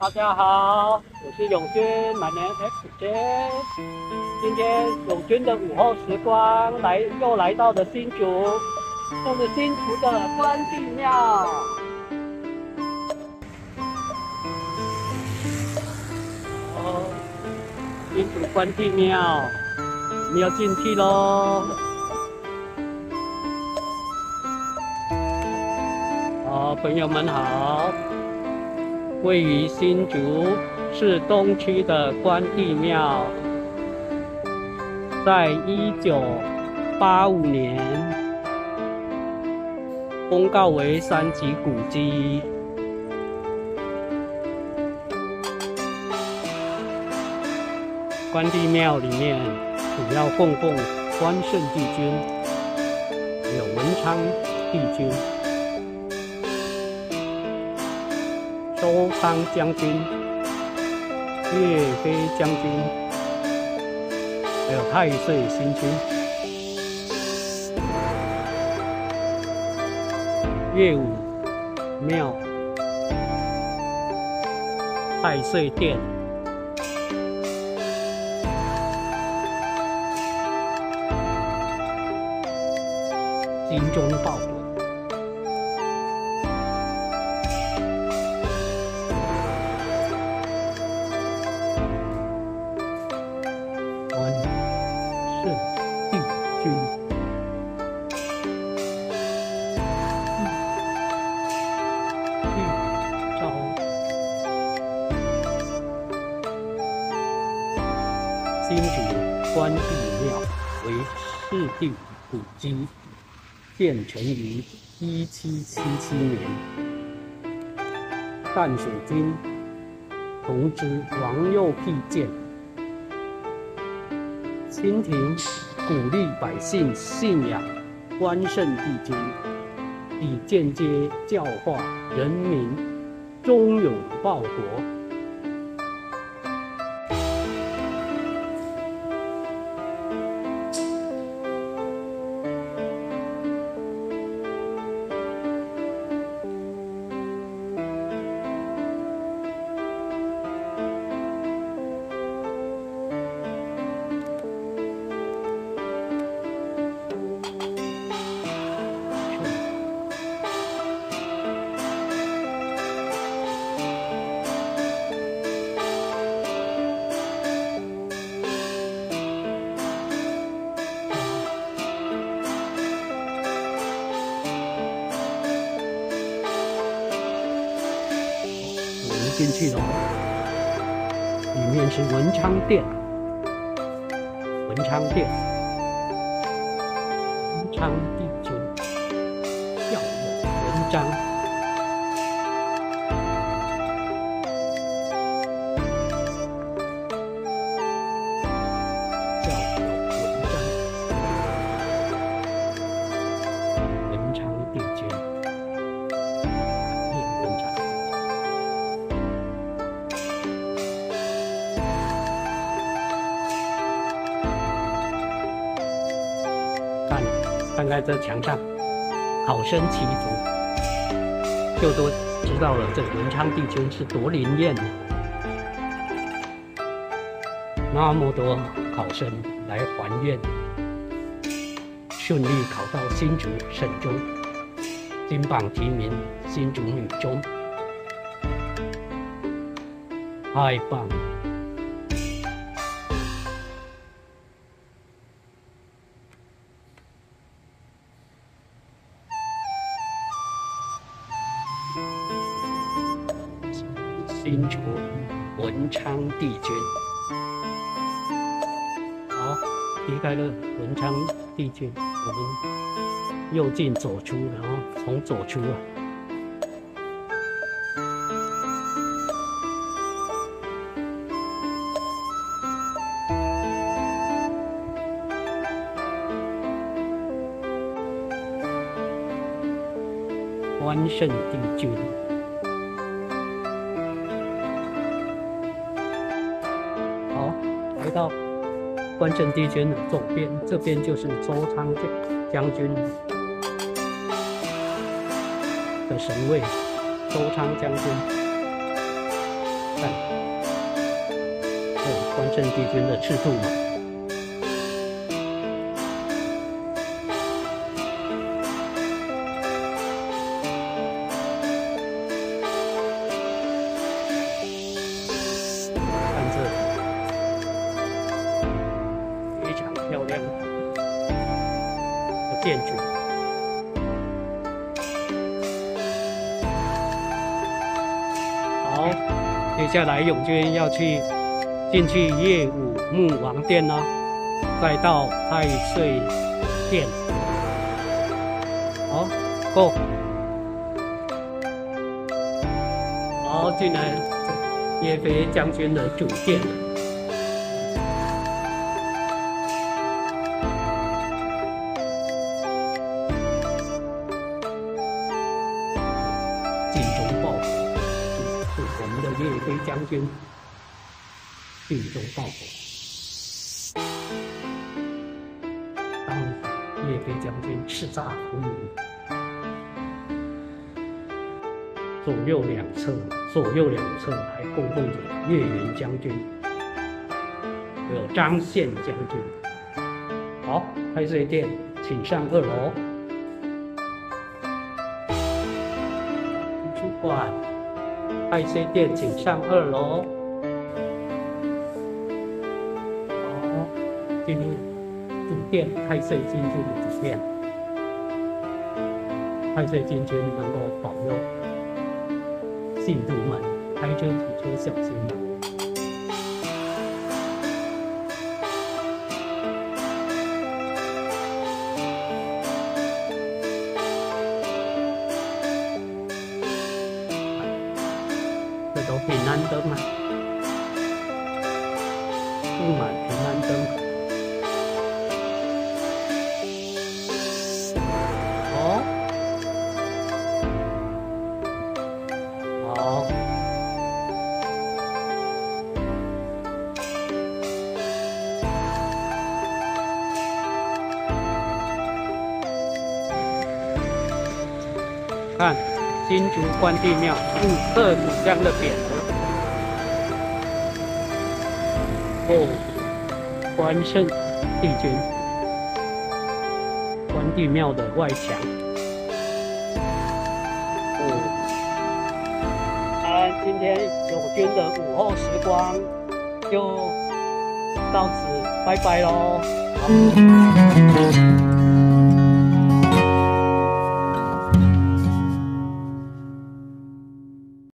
大家好，我是永军，My name X J。今天永军的午后时光来又来到了新竹，这是新竹的关帝庙。哦，新竹关帝庙，我们要进去喽。好，朋友们好。位于新竹市东区的关帝庙，在一九八五年公告为三级古迹。关帝庙里面主要供奉关圣帝君，还有文昌帝君。周仓将军、岳飞将军，还有太岁星君、岳武庙、太岁殿、金钟报。新竹关帝庙为市定古迹，建成于一七七七年。淡水军同知王右辟建，清廷鼓励百姓信仰关圣帝君，以间接教化人民，忠勇报国。进去了，里面是文昌殿，文昌殿，文昌帝君，孝有文章。在这墙上，好生祈福，就都知道了这文昌帝君是多灵验的。那么多考生来还愿，顺利考到新竹省中，金榜题名新竹女中，太棒了！新竹文昌帝君，好，离开了文昌帝君，我们右进左出，然后从左出啊。关圣帝君。到关圣帝君的左边，这边就是周仓将将军的神位，周仓将军。看，哦，关圣帝君的赤兔马。建筑。好，接下来永军要去进去夜武穆王殿了，再到太岁殿。好，Go。好，进来叶飞将军的主殿岳飞将军尽忠报国。当岳飞将军叱咤风云，左右两侧，左右两侧还供奉着岳云将军，还有张宪将军。好，太岁殿，请上二楼。图书太岁殿，请上二楼。哦，进入主殿，太岁金君的主殿。太岁金尊能够保佑信徒们开车骑车小心。这都平安灯啊，布满平安灯。哦，好，看金竹关帝庙五色主江的匾额。哦，关圣帝君，关帝庙的外墙。哦，啊，今天友军的午后时光就到此拜拜喽。